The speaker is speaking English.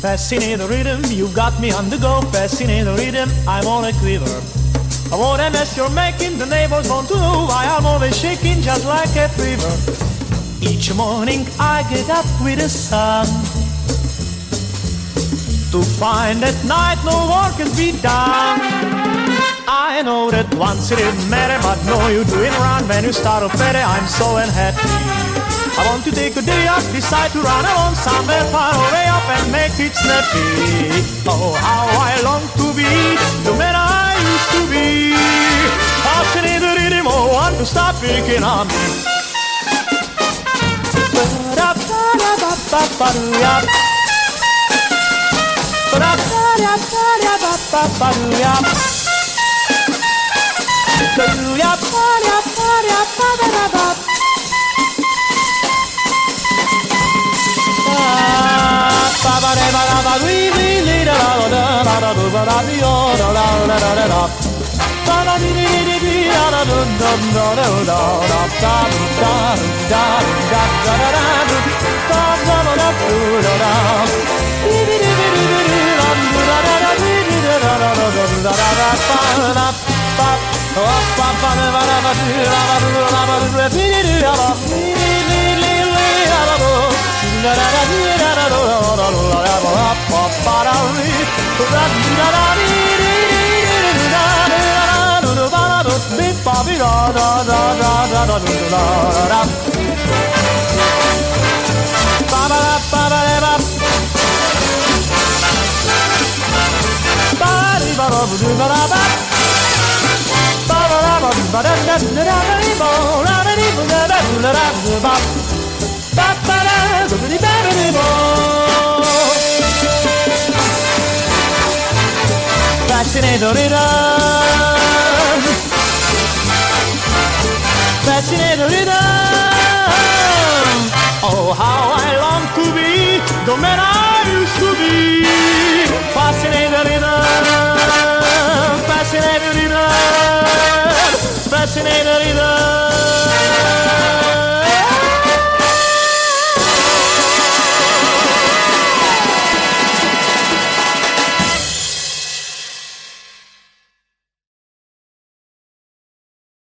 Fascinating rhythm, you've got me on the go. Fascinating rhythm, I'm on a quiver. I want a mess you're making, the neighbors want to know why I'm always shaking just like a fever. Each morning I get up with the sun to find that night no work has been done. I know that once it didn't matter, but no, you're doing wrong when you start off better. I'm so unhappy. I want to take a day off, decide to run along somewhere far away up and make it snappy. Oh, how I long to be the man I used to be. Fascinated oh, anymore, want to stop picking on me. Fascinator rhythm Fascinatorita Fascinatorita Oh, how I long to be the man I used to be. Fascinatorita Fascinatorita Fascinatorita